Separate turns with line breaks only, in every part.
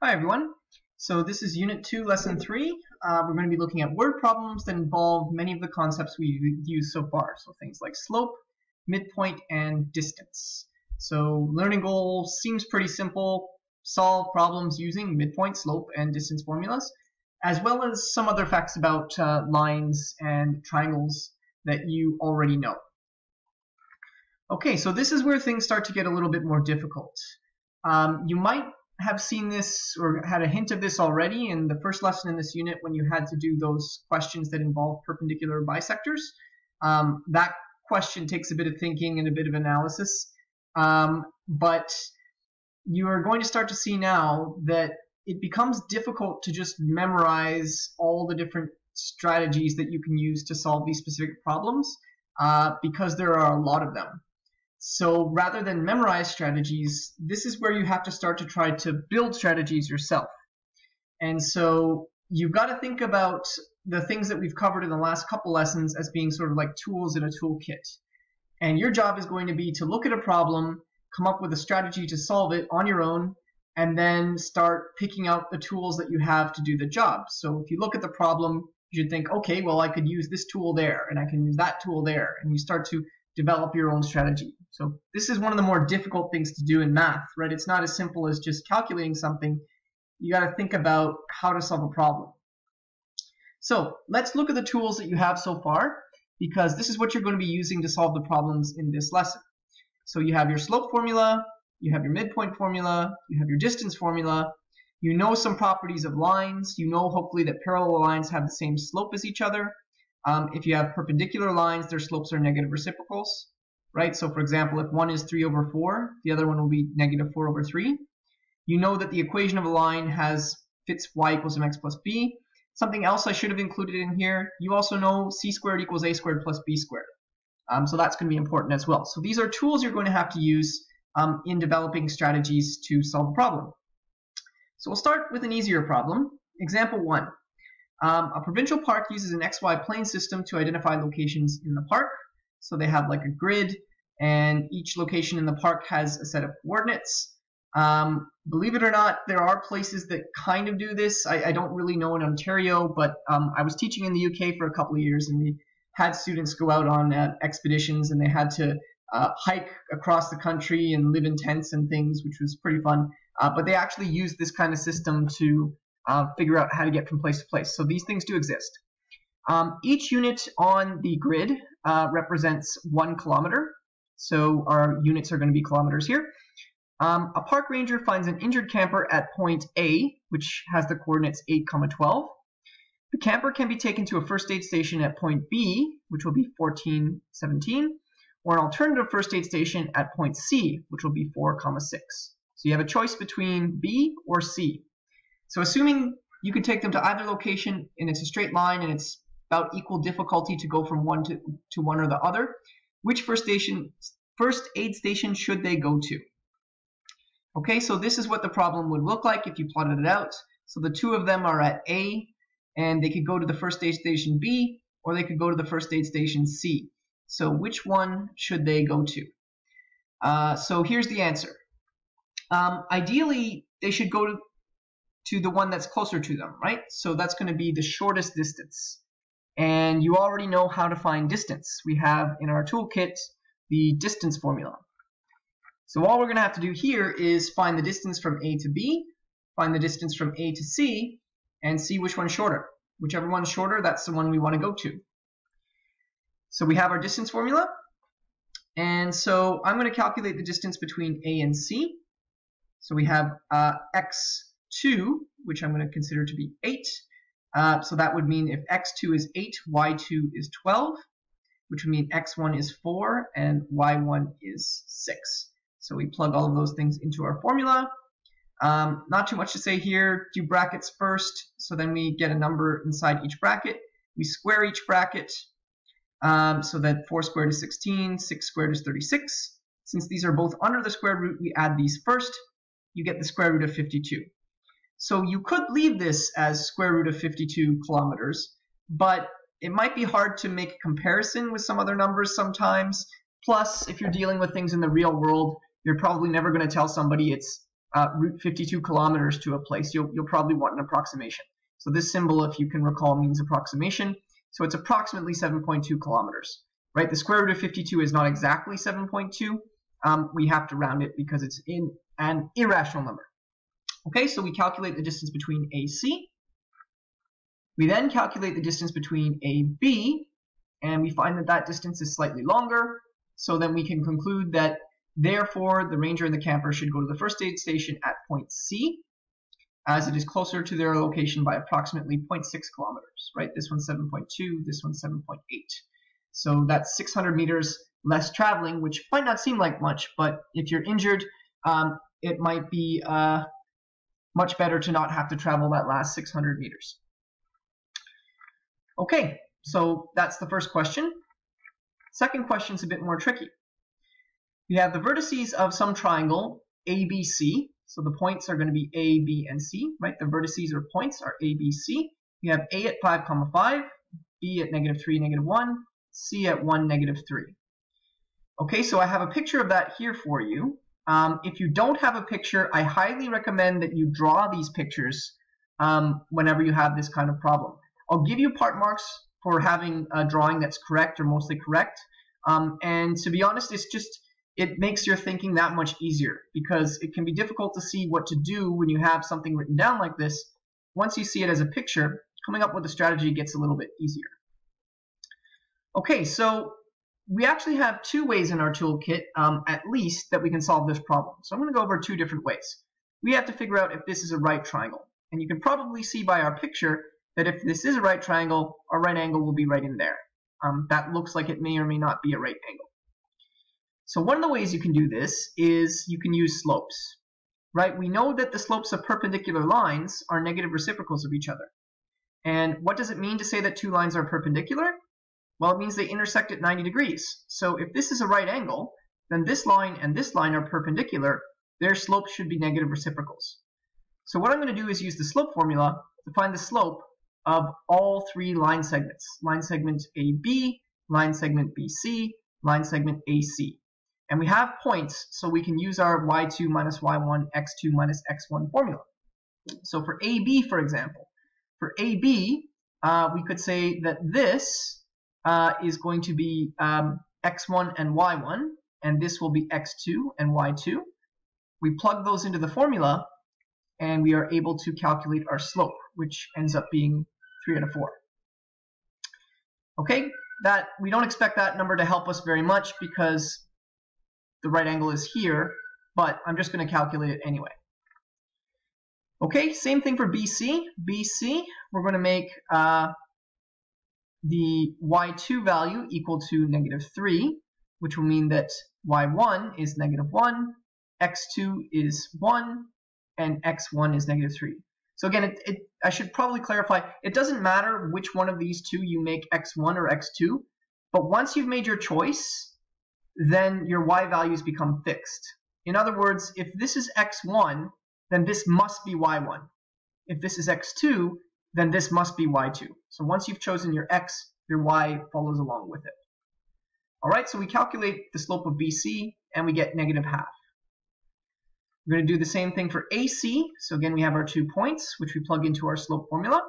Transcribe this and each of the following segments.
Hi everyone. So this is Unit 2, Lesson 3. Uh, we're going to be looking at word problems that involve many of the concepts we've used so far. So things like slope, midpoint, and distance. So learning goal seems pretty simple. Solve problems using midpoint, slope, and distance formulas, as well as some other facts about uh, lines and triangles that you already know. Okay, so this is where things start to get a little bit more difficult. Um, you might have seen this or had a hint of this already in the first lesson in this unit when you had to do those questions that involve perpendicular bisectors. Um, that question takes a bit of thinking and a bit of analysis, um, but you are going to start to see now that it becomes difficult to just memorize all the different strategies that you can use to solve these specific problems uh, because there are a lot of them. So rather than memorize strategies, this is where you have to start to try to build strategies yourself. And so you've got to think about the things that we've covered in the last couple lessons as being sort of like tools in a toolkit. And your job is going to be to look at a problem, come up with a strategy to solve it on your own, and then start picking out the tools that you have to do the job. So if you look at the problem, you should think, okay, well, I could use this tool there, and I can use that tool there. And you start to develop your own strategy. So this is one of the more difficult things to do in math, right? It's not as simple as just calculating something. You got to think about how to solve a problem. So let's look at the tools that you have so far because this is what you're going to be using to solve the problems in this lesson. So you have your slope formula, you have your midpoint formula, you have your distance formula, you know some properties of lines, you know hopefully that parallel lines have the same slope as each other, um, if you have perpendicular lines, their slopes are negative reciprocals, right? So for example, if one is 3 over 4, the other one will be negative 4 over 3. You know that the equation of a line has fits y equals mx plus b. Something else I should have included in here, you also know c squared equals a squared plus b squared. Um, so that's going to be important as well. So these are tools you're going to have to use um, in developing strategies to solve a problem. So we'll start with an easier problem. Example 1. Um, a provincial park uses an XY plane system to identify locations in the park. So they have like a grid, and each location in the park has a set of coordinates. Um, believe it or not, there are places that kind of do this. I, I don't really know in Ontario, but um, I was teaching in the UK for a couple of years, and we had students go out on uh, expeditions, and they had to uh, hike across the country and live in tents and things, which was pretty fun. Uh, but they actually use this kind of system to uh, figure out how to get from place to place. So these things do exist. Um, each unit on the grid uh, represents one kilometer. So our units are going to be kilometers here. Um, a park ranger finds an injured camper at point A, which has the coordinates 8, comma 12. The camper can be taken to a first aid station at point B, which will be 14, 17, or an alternative first aid station at point C, which will be 4, comma 6. So you have a choice between B or C. So assuming you could take them to either location and it's a straight line and it's about equal difficulty to go from one to, to one or the other, which first station, first aid station should they go to? Okay, so this is what the problem would look like if you plotted it out. So the two of them are at A, and they could go to the first aid station B, or they could go to the first aid station C. So which one should they go to? Uh, so here's the answer. Um, ideally, they should go to to the one that's closer to them, right? So that's going to be the shortest distance. And you already know how to find distance. We have in our toolkit the distance formula. So all we're going to have to do here is find the distance from A to B, find the distance from A to C, and see which one's shorter. Whichever one's shorter, that's the one we want to go to. So we have our distance formula. And so I'm going to calculate the distance between A and C. So we have uh, x 2, which I'm going to consider to be 8. Uh, so that would mean if x2 is 8, y2 is 12, which would mean x1 is 4 and y1 is 6. So we plug all of those things into our formula. Um, not too much to say here. Do brackets first, so then we get a number inside each bracket. We square each bracket, um, so that 4 squared is 16, 6 squared is 36. Since these are both under the square root, we add these first. You get the square root of 52. So you could leave this as square root of 52 kilometers, but it might be hard to make a comparison with some other numbers sometimes. Plus, if you're dealing with things in the real world, you're probably never going to tell somebody it's uh, root 52 kilometers to a place, you'll, you'll probably want an approximation. So this symbol, if you can recall, means approximation. So it's approximately 7.2 kilometers, right? The square root of 52 is not exactly 7.2. Um, we have to round it because it's in an irrational number. Okay, so we calculate the distance between AC. We then calculate the distance between AB, and we find that that distance is slightly longer. So then we can conclude that therefore the ranger and the camper should go to the first aid station at point C, as it is closer to their location by approximately 0.6 kilometers, right? This one's 7.2, this one's 7.8. So that's 600 meters less traveling, which might not seem like much, but if you're injured, um, it might be uh, much better to not have to travel that last 600 meters. Okay, so that's the first question. Second question is a bit more tricky. We have the vertices of some triangle ABC. So the points are going to be A, B, and C, right? The vertices or points are A, B, C. You have A at 5, comma 5, B at negative 3, negative 1, C at 1, negative 3. Okay, so I have a picture of that here for you. Um, if you don't have a picture, I highly recommend that you draw these pictures um, whenever you have this kind of problem. I'll give you part marks for having a drawing that's correct or mostly correct. Um, and to be honest, it's just, it makes your thinking that much easier because it can be difficult to see what to do when you have something written down like this. Once you see it as a picture, coming up with a strategy gets a little bit easier. Okay, so we actually have two ways in our toolkit, um, at least, that we can solve this problem. So I'm going to go over two different ways. We have to figure out if this is a right triangle. And you can probably see by our picture that if this is a right triangle, our right angle will be right in there. Um, that looks like it may or may not be a right angle. So one of the ways you can do this is you can use slopes. Right? We know that the slopes of perpendicular lines are negative reciprocals of each other. And what does it mean to say that two lines are perpendicular? Well, it means they intersect at 90 degrees. So if this is a right angle, then this line and this line are perpendicular. Their slopes should be negative reciprocals. So what I'm going to do is use the slope formula to find the slope of all three line segments. Line segment AB, line segment BC, line segment AC. And we have points, so we can use our y2 minus y1, x2 minus x1 formula. So for AB, for example, for AB, uh, we could say that this uh, is going to be um, x1 and y1, and this will be x2 and y2. We plug those into the formula, and we are able to calculate our slope, which ends up being 3 out of 4. Okay, that we don't expect that number to help us very much because the right angle is here, but I'm just going to calculate it anyway. Okay, same thing for BC. BC, we're going to make uh, the y2 value equal to negative 3, which will mean that y1 is negative 1, x2 is 1, and x1 is negative 3. So again, it, it, I should probably clarify, it doesn't matter which one of these two you make x1 or x2, but once you've made your choice, then your y values become fixed. In other words, if this is x1, then this must be y1. If this is x2, then this must be y2. So once you've chosen your x, your y follows along with it. All right, so we calculate the slope of BC, and we get negative half. We're going to do the same thing for AC. So again, we have our two points, which we plug into our slope formula.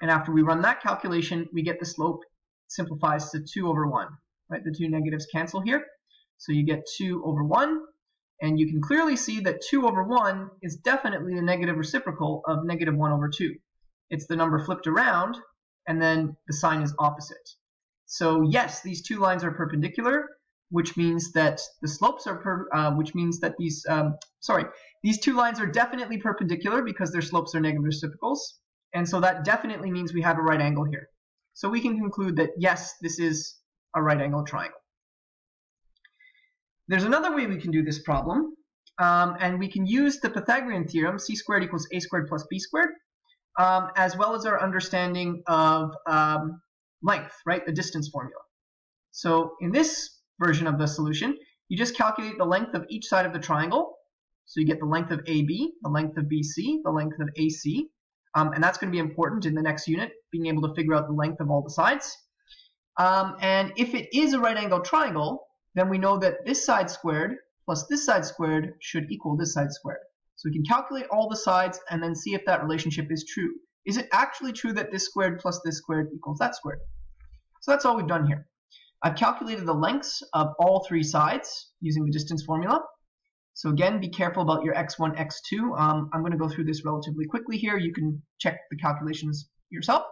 And after we run that calculation, we get the slope simplifies to 2 over 1. Right, the two negatives cancel here. So you get 2 over 1, and you can clearly see that 2 over 1 is definitely the negative reciprocal of negative 1 over 2. It's the number flipped around, and then the sign is opposite. So yes, these two lines are perpendicular, which means that the slopes are, per, uh, which means that these, um, sorry, these two lines are definitely perpendicular because their slopes are negative reciprocals. And so that definitely means we have a right angle here. So we can conclude that yes, this is a right angle triangle. There's another way we can do this problem, um, and we can use the Pythagorean theorem, c squared equals a squared plus b squared, um, as well as our understanding of um, length, right, the distance formula. So in this version of the solution, you just calculate the length of each side of the triangle. So you get the length of AB, the length of BC, the length of AC, um, and that's going to be important in the next unit, being able to figure out the length of all the sides. Um, and if it is a right angle triangle, then we know that this side squared plus this side squared should equal this side squared. So we can calculate all the sides and then see if that relationship is true. Is it actually true that this squared plus this squared equals that squared? So that's all we've done here. I've calculated the lengths of all three sides using the distance formula. So again, be careful about your x1, x2. Um, I'm going to go through this relatively quickly here. You can check the calculations yourself.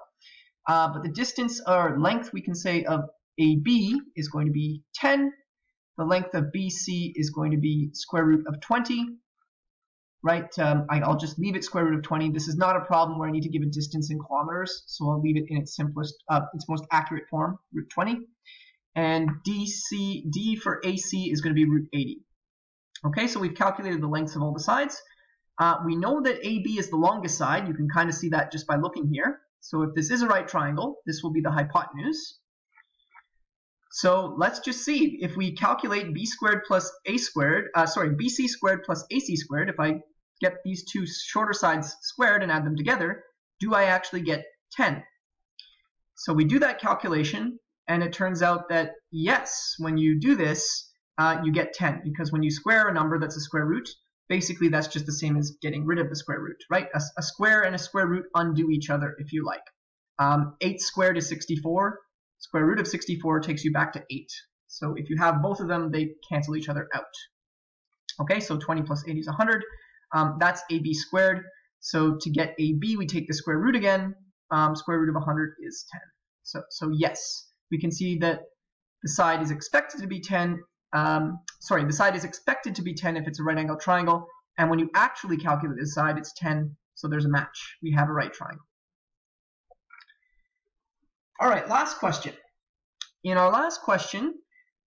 Uh, but the distance or length, we can say, of AB is going to be 10. The length of BC is going to be square root of 20. Right, um, I, will just leave it square root of 20. This is not a problem where I need to give a distance in kilometers, so I'll leave it in its simplest, uh, its most accurate form, root 20. And DC, D for AC is going to be root 80. Okay, so we've calculated the lengths of all the sides. Uh, we know that AB is the longest side. You can kind of see that just by looking here. So if this is a right triangle, this will be the hypotenuse. So let's just see if we calculate b squared plus a squared, uh, sorry, bc squared plus ac squared, if I get these two shorter sides squared and add them together, do I actually get 10? So we do that calculation, and it turns out that yes, when you do this, uh, you get 10, because when you square a number that's a square root, basically that's just the same as getting rid of the square root, right? A, a square and a square root undo each other if you like. Um, 8 squared is 64. Square root of 64 takes you back to 8. So if you have both of them, they cancel each other out. Okay, so 20 plus 80 is 100. Um, that's ab squared. So to get ab, we take the square root again. Um, square root of 100 is 10. So, so yes, we can see that the side is expected to be 10 um, sorry, the side is expected to be 10 if it's a right angle triangle, and when you actually calculate the side, it's 10, so there's a match. We have a right triangle. All right, last question. In our last question,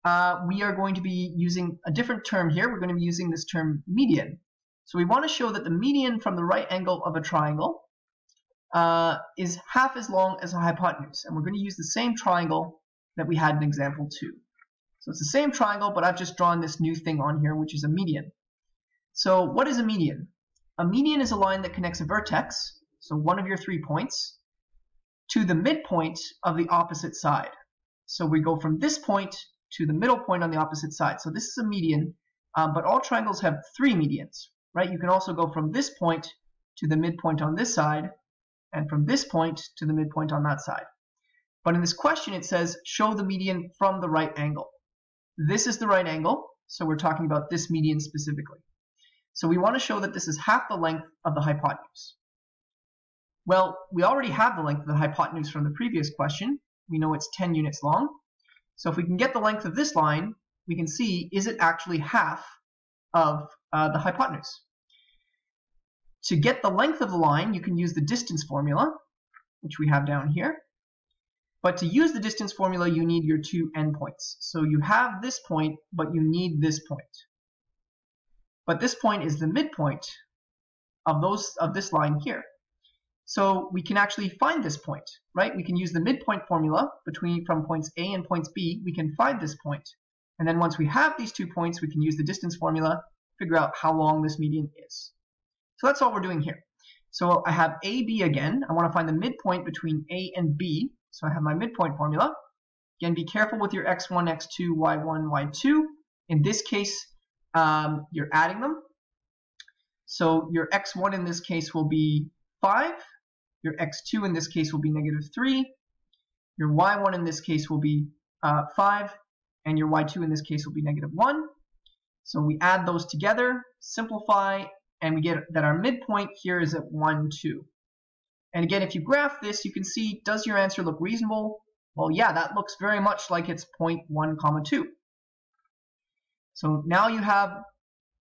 uh, we are going to be using a different term here. We're going to be using this term median. So we want to show that the median from the right angle of a triangle uh, is half as long as a hypotenuse. And we're going to use the same triangle that we had in example 2. So it's the same triangle, but I've just drawn this new thing on here, which is a median. So what is a median? A median is a line that connects a vertex, so one of your three points, to the midpoint of the opposite side. So we go from this point to the middle point on the opposite side. So this is a median, um, but all triangles have three medians, right? You can also go from this point to the midpoint on this side, and from this point to the midpoint on that side. But in this question, it says, show the median from the right angle. This is the right angle, so we're talking about this median specifically. So we want to show that this is half the length of the hypotenuse. Well, we already have the length of the hypotenuse from the previous question. We know it's 10 units long. So if we can get the length of this line, we can see, is it actually half of uh, the hypotenuse? To get the length of the line, you can use the distance formula, which we have down here. But to use the distance formula, you need your two endpoints. So you have this point, but you need this point. But this point is the midpoint of those of this line here. So we can actually find this point, right? We can use the midpoint formula between from points A and points B. We can find this point. And then once we have these two points, we can use the distance formula, figure out how long this median is. So that's all we're doing here. So I have AB again. I want to find the midpoint between A and B. So I have my midpoint formula. Again, be careful with your x1, x2, y1, y2. In this case, um, you're adding them. So your x1 in this case will be 5. Your x2 in this case will be negative 3. Your y1 in this case will be uh, 5. And your y2 in this case will be negative 1. So we add those together, simplify, and we get that our midpoint here is at 1, 2. And again, if you graph this, you can see, does your answer look reasonable? Well, yeah, that looks very much like it's 0.1 comma 2. So now you have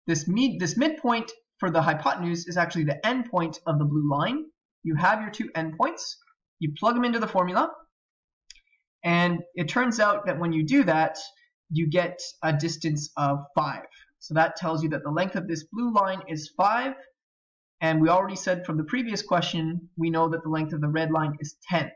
this, mid, this midpoint for the hypotenuse is actually the endpoint of the blue line. You have your two endpoints. You plug them into the formula. And it turns out that when you do that, you get a distance of 5. So that tells you that the length of this blue line is 5 and we already said from the previous question, we know that the length of the red line is 10.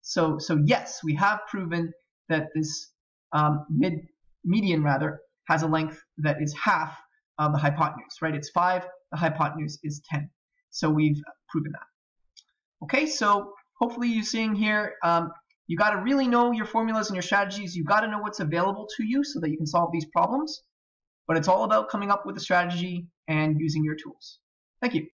So, so yes, we have proven that this um, mid median rather has a length that is half of the hypotenuse, right? It's 5, the hypotenuse is 10. So we've proven that. Okay, so hopefully you're seeing here, um, you got to really know your formulas and your strategies. You've got to know what's available to you so that you can solve these problems. but it's all about coming up with a strategy and using your tools. Thank you.